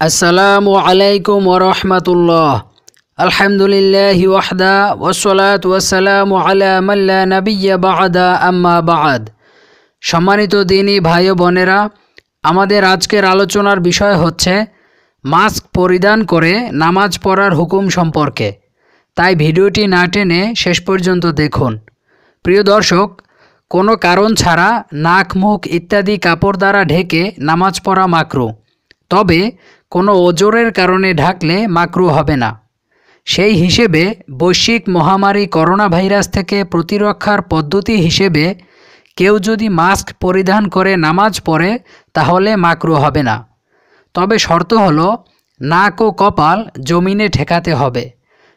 আসসালামু আলাইকুম ওরহমতুল্লাহ আলহামদুলিল্লাহ ওয়াহদা ওসলাত ওয়াসালামু আলা মাল্লা নবিয়া বাদা আম্মা বাদ। সম্মানিত দিনী ভাই বোনেরা, আমাদের আজকের আলোচনার বিষয় হচ্ছে মাস্ক পরিধান করে নামাজ পড়ার হুকুম সম্পর্কে। তাই ভিডিওটি না টেনে শেষ পর্যন্ত দেখুন। প্রিয় দর্শক, কোনো কারণ ছাড়া নাক, মুখ ইত্যাদি কাপড় দ্বারা ঢেকে নামাজ পড়া মাকরু। তবে কোনো ওজোরের কারণে ঢাকলে মাকরু হবে না। সেই হিসেবে বৈশ্বিক মহামারী করোনা ভাইরাস থেকে প্রতিরক্ষার পদ্ধতি হিসেবে কেউ যদি মাস্ক পরিধান করে নামাজ পড়ে, তাহলে মাকরু হবে না। তবে শর্ত হলো, নাক ও কপাল জমিনে ঠেকাতে হবে।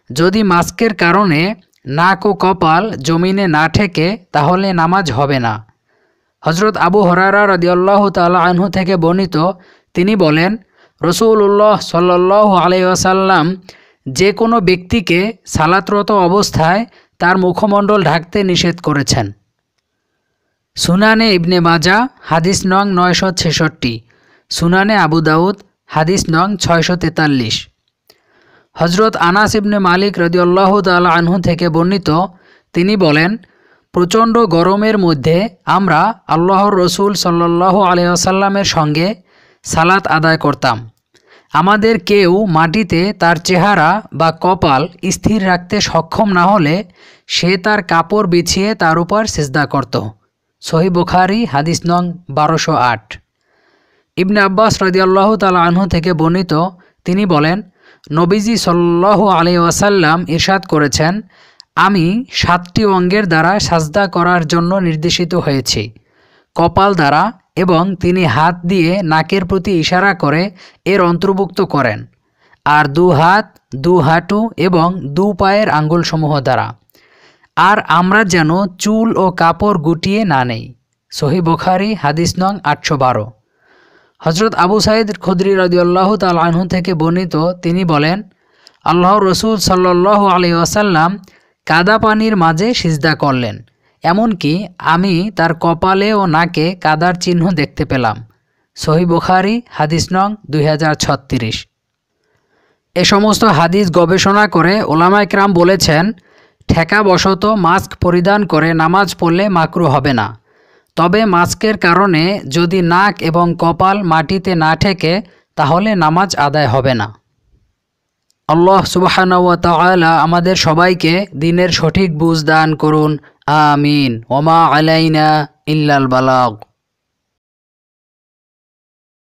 যদি মাস্কের কারণে নাক ও কপাল জমিনে না ঠেকে, তাহলে নামাজ হবে না। হজরত আবু হরারা রদিয়াল্লাহ তালা আনহু থেকে বর্ণিত, তিনি বলেন রসুল্লাহ সাল্লাহ আলাইসাল্লাম যে কোনো ব্যক্তিকে সালাতরত অবস্থায় তার মুখমণ্ডল ঢাকতে নিষেধ করেছেন। সুনানে ইবনে মাজা, হাদিস নং নয়শো ছেষট্টি। সুনানে আবু দাউদ, হাদিস নং ছয়শো তেতাল্লিশ। হজরত আনাস ইবনে মালিক রদিউল্লাহ তাল আনহু থেকে বর্ণিত, তিনি বলেন, প্রচণ্ড গরমের মধ্যে আমরা আল্লাহর রসুল সাল্লাহ আলিয়াসাল্লামের সঙ্গে সালাত আদায় করতাম। আমাদের কেউ মাটিতে তার চেহারা বা কপাল স্থির রাখতে সক্ষম না হলে সে তার কাপড় বিছিয়ে তার উপর সেজদা করত। সহি বুখারি, হাদিস নং বারোশো আট। ইবনে আব্বাস রদিয়াল্লাহ তালা আনহু থেকে বর্ণিত, তিনি বলেন, নবীজি সাল্লাহ আলি ওয়াসাল্লাম ইরশাদ করেছেন, আমি সাতটি অঙ্গের দ্বারা সাজদা করার জন্য নির্দেশিত হয়েছি। কপাল দ্বারা এবং তিনি হাত দিয়ে নাকের প্রতি ইশারা করে এর অন্তর্ভুক্ত করেন, আর দু হাত, দু হাঁটু এবং দু পায়ের আঙ্গুলসমূহ দ্বারা। আর আমরা যেন চুল ও কাপড় গুটিয়ে না নেই। সহি বোখারি, হাদিস নং আটশো বারো। হজরত আবু সাইদ খুদ্রি রদিউল্লাহ তাল আনহু থেকে বর্ণিত তিনি বলেন আল্লাহ রসুল সাল্লাহ আলি আসাল্লাম কাদা পানির মাঝে সিজদা করলেন। এমনকি আমি তার কপালে ও নাকে কাদার চিহ্ন দেখতে পেলাম। সহি বুখারি, হাদিস নং দুই হাজার ছত্রিশ। এ সমস্ত হাদিস গবেষণা করে ওলামাইকরাম বলেছেন, ঠেকাবশত মাস্ক পরিধান করে নামাজ পড়লে মাকরু হবে না। তবে মাস্কের কারণে যদি নাক এবং কপাল মাটিতে না ঠেকে, তাহলে নামাজ আদায় হবে না। আল্লাহ সুবাহানুয়া তালা আমাদের সবাইকে দিনের সঠিক বুঝ দান করুন। আমিন। ওমা আলাইনা ইল্লাল বালাগ।